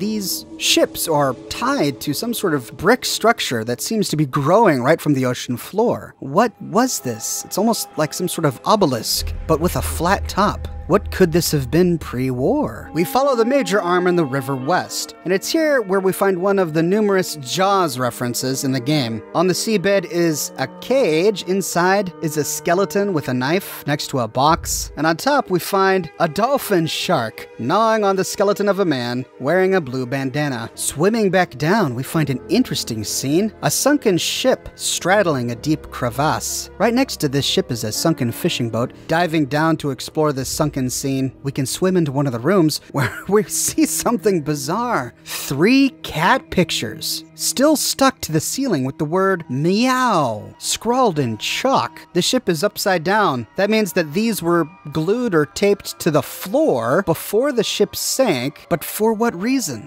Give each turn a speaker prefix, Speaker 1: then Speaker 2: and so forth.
Speaker 1: these ships are tied to some sort of brick structure that seems to be growing right from the ocean floor. What was this? It's almost like some sort of obelisk, but with a flat top. What could this have been pre war? We follow the major arm in the River West, and it's here where we find one of the numerous Jaws references in the game. On the seabed is a cage, inside is a skeleton with a knife next to a box, and on top we find a dolphin shark gnawing on the skeleton of a man wearing a blue bandana. Swimming back down, we find an interesting scene a sunken ship straddling a deep crevasse. Right next to this ship is a sunken fishing boat. Diving down to explore this sunken scene, we can swim into one of the rooms where we see something bizarre. Three cat pictures, still stuck to the ceiling with the word meow scrawled in chalk. The ship is upside down. That means that these were glued or taped to the floor before the ship sank, but for what reason?